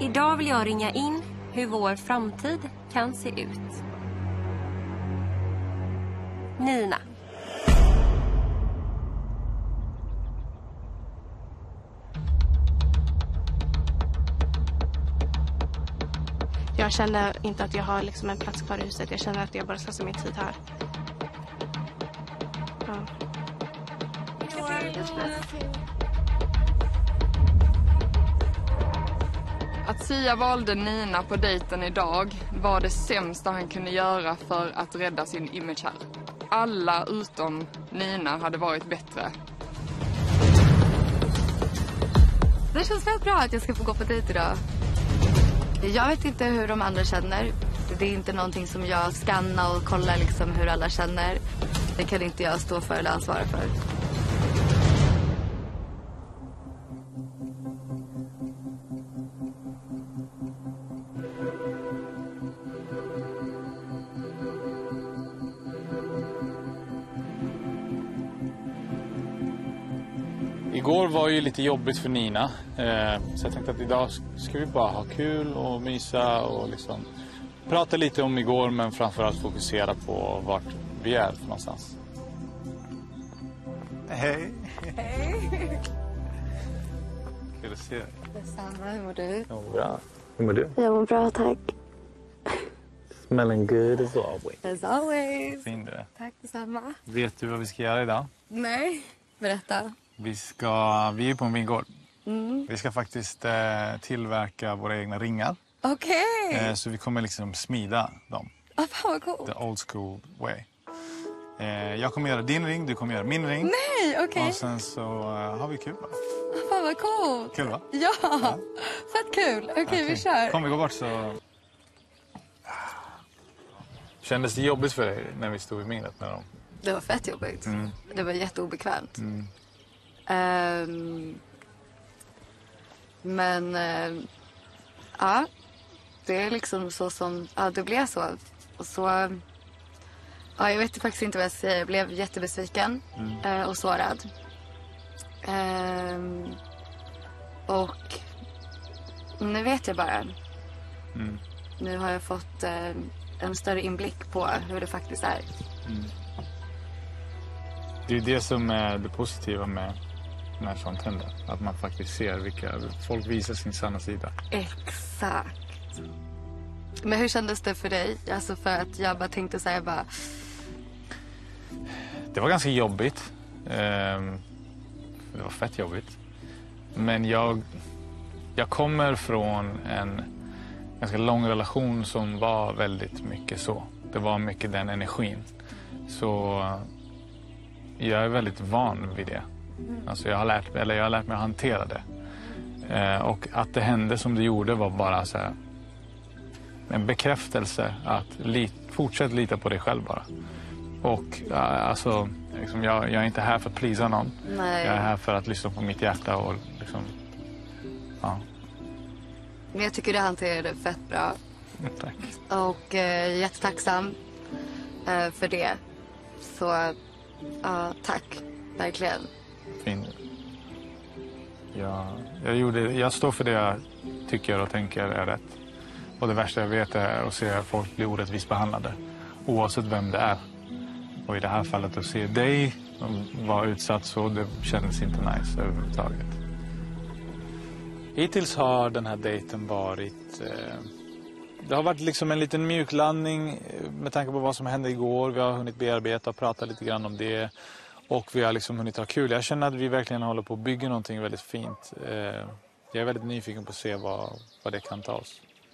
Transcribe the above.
Idag vill jag ringa in hur vår framtid kan se ut. Nina. Jag känner inte att jag har liksom en plats kvar i huset. Jag känner att jag bara slösar min tid här. Ja. Att Sia valde Nina på dejten idag var det sämsta han kunde göra för att rädda sin image här. Alla utom Nina hade varit bättre. Det känns väldigt bra att jag ska få gå på dejt idag. Jag vet inte hur de andra känner. Det är inte någonting som jag skannar och kollar liksom hur alla känner. Det kan inte jag stå för eller ansvara för. Igår var ju lite jobbigt för Nina. Eh, så jag tänkte att idag ska vi bara ha kul och mysa och liksom prata lite om igår men framförallt fokusera på vart vi är för någonstans. Hej! Hej! Kul att se dig. Detsamma, hur mår du? Jag mår bra. Hur mår du? Jag mår bra, tack. Smelling good as always. As always. Fin du är. Tack detsamma. Vet du vad vi ska göra idag? Nej, berätta. Vi, ska, vi är på en vingård. Vi ska faktiskt eh, tillverka våra egna ringar. Okej! Eh, så vi kommer liksom smida dem. Fan vad coolt. The old school way. Eh, jag kommer göra din ring, du kommer göra min ring. Nej, okej. Och sen så eh, har vi kul bara. Ah, Fan vad coolt. Kul va? Ja, fett kul. Okej, vi kör. Kom vi går bort så... Kändes det jobbigt för dig när vi stod i minglet med dem? Det var fett jobbigt. Mm. Det var jätteobekvämt. Ehm, men ehm, ja, det är liksom så som ja, det blev så. Och så ja, jag vet faktiskt inte vad jag ska säga. Jag blev jättebesviken eh, och sårad. Ehm, och nu vet jag bara. Mm. Nu har jag fått eh, en större inblick på hur det faktiskt är. Det är det som är det positiva med när sånt händer. Att man faktiskt ser vilka... Folk visar sin sanna sida. Exakt. Men hur kändes det för dig? Alltså för att jag bara tänkte så här, bara, Det var ganska jobbigt. Ehm, det var fett jobbigt. Men jag, jag kommer från en ganska lång relation som var väldigt mycket så. Det var mycket den energin. Så jag är väldigt van vid det. Alltså jag, har lärt, eller jag har lärt mig att hantera det. Eh, och att det hände som det gjorde var bara så här, en bekräftelse att lit, fortsätt lita på dig själv bara. Och eh, alltså, liksom, jag, jag är inte här för att plisa någon. nej. Jag är här för att lyssna på mitt hjärta och liksom, ja, Men jag tycker du hanterade det fett bra. tack. Och eh, jättetacksam eh, för det. Så ja, tack. Verkligen. Fin. Jag, jag, gjorde, jag står för det jag tycker och tänker är rätt. Och det värsta jag vet är att se folk bli orättvist behandlade. Oavsett vem det är. Och i det här fallet att se dig vara utsatt så, det kändes inte nice överhuvudtaget. Hittills har den här dejten varit... Eh, det har varit liksom en liten mjuklandning eh, med tanke på vad som hände igår. Vi har hunnit bearbeta och prata lite grann om det. Och vi har liksom hunnit ha kul. Jag känner att vi verkligen håller på att bygga någonting väldigt fint. Eh, jag är väldigt nyfiken på att se vad, vad det kan ta oss.